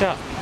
ち